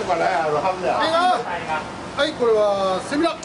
かねあはいこれはセミラ